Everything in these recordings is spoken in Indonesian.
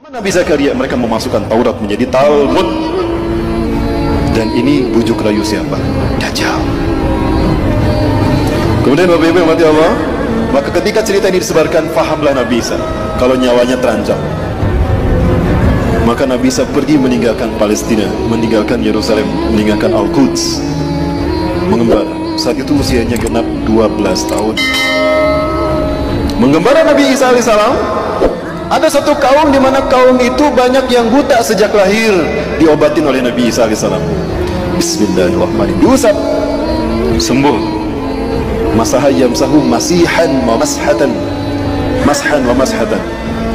Zaman Nabi Zakaria mereka memasukkan Taurat menjadi Talmud dan ini bujuk rayu siapa? Dajjal. Kemudian Bapak Ibu yang mati Allah, maka ketika cerita ini disebarkan, fahamlah Nabi Isa kalau nyawanya terancam. Maka Nabi Isa pergi meninggalkan Palestina, meninggalkan Yerusalem, meninggalkan Al-Quds, mengembara. Saat itu usianya genap 12 tahun. Mengembara Nabi Isa alaihissalam, ada satu kaum di mana kaum itu banyak yang buta sejak lahir diobatin oleh Nabi Isa alaihissalam. Bismillahirrahmanirrahim. Diusap sembuh. Masaha yamsahu masihan wa mashatan. Mashan wa mashatan.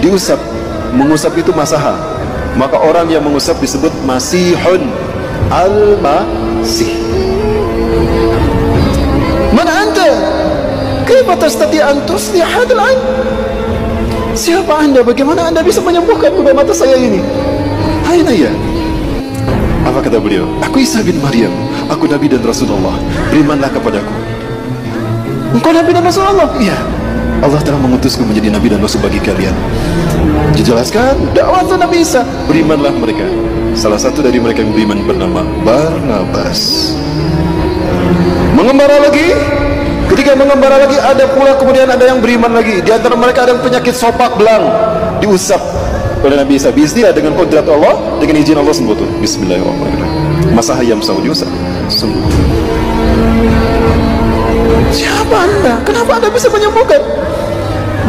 Diusap. Mengusap itu masaha. Maka orang yang mengusap disebut masihun al-masih. Mana anda? Kaifa tastati an tuslih hadal ain? Siapa anda? Bagaimana anda bisa menyembuhkan kedua mata saya ini? Aina ya? Apa kata beliau? Aku Isa bin Maryam. Aku Nabi dan Rasulullah. Berimanlah kepadaku. Engkau Nabi dan Rasulullah? Iya. Allah telah mengutusku menjadi Nabi dan Rasul bagi kalian. Dijelaskan dakwah Nabi Isa. Berimanlah mereka. Salah satu dari mereka yang beriman bernama Barnabas. Mengembara lagi, Ketika mengembara lagi ada pula kemudian ada yang beriman lagi. Di antara mereka ada yang penyakit sopak belang diusap oleh Nabi Isa. Bismillah dengan kodrat Allah, dengan izin Allah sembuh tuh. Bismillahirrahmanirrahim. Masa hayam sau diusap sembuh. Siapa anda? Kenapa anda bisa menyembuhkan?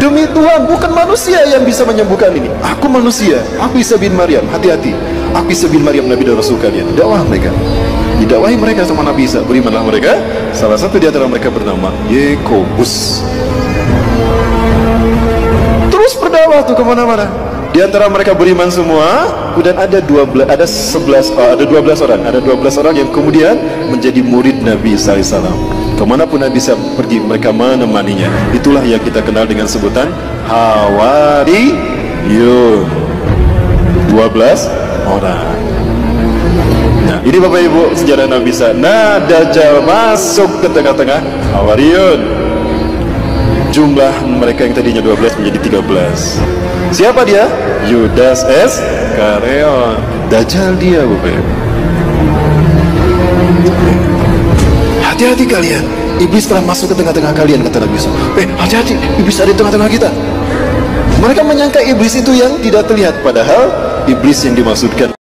Demi Tuhan, bukan manusia yang bisa menyembuhkan ini. Aku manusia. Aku Isa bin Maryam. Hati-hati. Aku Isa bin Maryam Nabi dan Rasul kalian. Dakwah mereka. Didakwahi mereka sama Nabi Isa. Berimanlah mereka. Salah satu di antara mereka bernama Yekobus. Terus berdakwah tuh ke mana-mana. Di antara mereka beriman semua, kemudian ada 12 ada 11 oh, ada 12 orang, ada 12 orang yang kemudian menjadi murid Nabi Isa alaihissalam. Ke mana pun Nabi Isa pergi, mereka menemaninya. Itulah yang kita kenal dengan sebutan Hawariyun. 12 orang. Ini Bapak Ibu sejarah Nabi Isa. Nah, Dajjal masuk ke tengah-tengah Hawariyun. Jumlah mereka yang tadinya 12 menjadi 13. Siapa dia? Yudas S. Kareon. Dajjal dia, Bapak Ibu. Hati-hati kalian. Iblis telah masuk ke tengah-tengah kalian, kata Nabi Isa. Eh, hati-hati. Iblis ada di tengah-tengah kita. Mereka menyangka iblis itu yang tidak terlihat, padahal iblis yang dimaksudkan